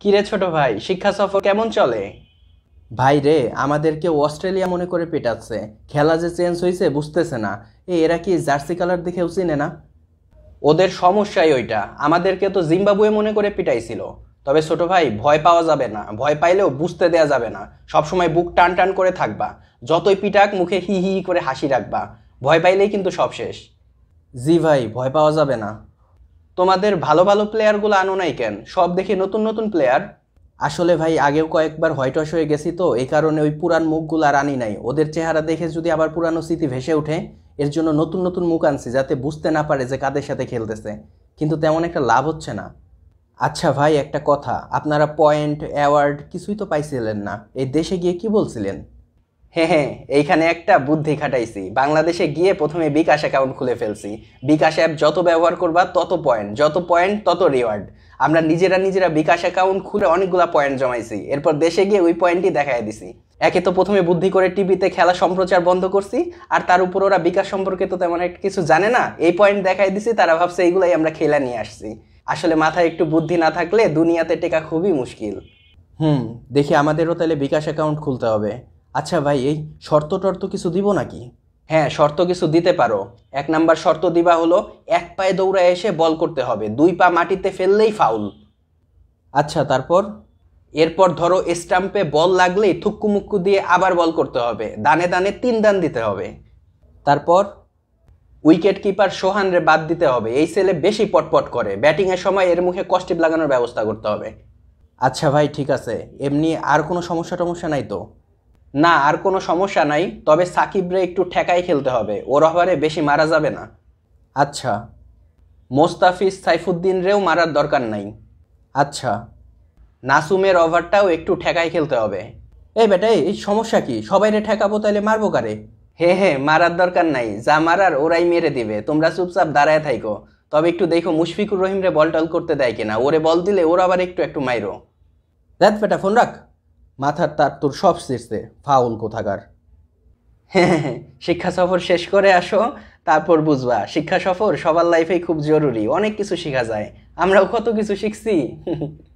কিরে ছোট ভাই? শিক্ষা সফর কেমন চলে? ভাই রে আমাদেরকে অস্ট্রেলিয়া মনে করে পেটাচ্ছে। খেলা যে চেঞ্জ হয়েছে বুঝতেছে না। এ এরা কি জার্সি কালার দেখেও চিনে না? ওদের সমস্যাই ওইটা। আমাদেরকে তো জিম্বাবুয়ে মনে করে পিটাইছিল। তবে ছোট ভাই ভয় পাওয়া যাবে না। ভয় পাইলেও বুঝতে দেয়া যাবে না। সবসময় বুক টান টান করে থাকবা। যতই পিটাক মুখে হি হি করে হাসি রাখবা। ভয় পাইলেই কিন্তু সব শেষ। জি ভাই ভয় পাওয়া যাবে না। তোমাদের ভালো ভালো প্লেয়ারগুলো আনো নাই কেন? সব দেখি নতুন নতুন প্লেয়ার আসলে ভাই, আগেও কয়েকবার হোয়াইট ওয়াশ হয়ে গেছি তো, এই কারণে ওই পুরান মুখগুলো আর আনি নাই। ওদের চেহারা দেখে যদি আবার পুরানো স্মৃতি ভেসে ওঠে, এর জন্য নতুন নতুন মুখ আনছি যাতে বুঝতে না পারে যে কাদের সাথে খেলতেছে। কিন্তু তেমন একটা লাভ হচ্ছে না। আচ্ছা ভাই, একটা কথা। আপনারা পয়েন্ট অ্যাওয়ার্ড কিছুই তো পাইছিলেন না। এই দেশে গিয়ে কি বলছিলেন? হ্যাঁ হ্যাঁ এইখানে একটা বুদ্ধি খাটাইছি। বাংলাদেশে গিয়ে প্রথমে বিকাশ অ্যাকাউন্ট খুলে ফেলছি। বিকাশ অ্যাপ যত ব্যবহার করবা, তত পয়েন্ট যত পয়েন্ট তত রিওয়ার্ড আমরা নিজেরা নিজেরা বিকাশ অ্যাকাউন্ট খুলে অনেকগুলা পয়েন্ট জমাইছি। এরপর দেশে গিয়ে ওই পয়েন্টই দেখাই দিছি। একে তো প্রথমে বুদ্ধি করে টিভিতে খেলা সম্প্রচার বন্ধ করছি, আর তার উপর ওরা বিকাশ সম্পর্কে তো তেমন একটা কিছু জানে না। এই পয়েন্ট দেখাই দিছি, তারা ভাবছে এইগুলাই আমরা খেলা নিয়ে আসছি। আসলে মাথায় একটু বুদ্ধি না থাকলে দুনিয়াতে টেকা খুবই মুশকিল। হুম, দেখি আমাদেরও তাহলে বিকাশ অ্যাকাউন্ট খুলতে হবে। আচ্ছা ভাই এই শর্ত টর্ত কিছু দিব নাকি? হ্যাঁ শর্ত কিছু দিতে পারো। এক নাম্বার শর্ত দিবা হলো এক পায়ে দৌড়ায় এসে বল করতে হবে দুই পা মাটিতে ফেললেই ফাউল। আচ্ছা তারপর? এরপর ধরো স্টাম্পে বল লাগলেই থুক্কু মুক্কু দিয়ে আবার বল করতে হবে দানে দানে তিন দান দিতে হবে। তারপর? উইকেট কিপার সোহানরে বাদ দিতে হবে এই ছেলে বেশি পটপট করে ব্যাটিংয়ের সময় এর মুখে কষ্টিপ লাগানোর ব্যবস্থা করতে হবে। আচ্ছা ভাই ঠিক আছে। এমনি আর কোনো সমস্যা টমস্যা নাই তো? না আর কোনো সমস্যা নাই তবে সাকিবরে একটু ঠেকাই খেলতে হবে ওর ওভারে বেশি মারা যাবে না। আচ্ছা। মোস্তাফিজ সাইফুদ্দিন রেও মারার দরকার নাই। আচ্ছা। নাসুমের ওভারটাও একটু ঠেকাই খেলতে হবে। এই বেটা এই সমস্যা কি? সবাইরে ঠেকাবো তাহলে মারবো কারে? হে হে মারার দরকার নাই যা মারার ওরাই মেরে দিবে তোমরা চুপচাপ দাঁড়ায় থাইকো। তবে একটু দেখো মুশফিকুর রহিমরে বল টল করতে দেয় কিনা ওরে বল দিলে ওর আবার একটু একটু মাইরো। দেখ বেটা ফোন রাখ। মাথার তার তোর সব শেষে ফাউল কোথাকার। হ্যাঁ শিক্ষা সফর শেষ করে আসো, তারপর বুঝবা, শিক্ষা সফর সবার লাইফেই খুব জরুরি, অনেক কিছু শেখা যায়। আমরাও কত কিছু শিখছি।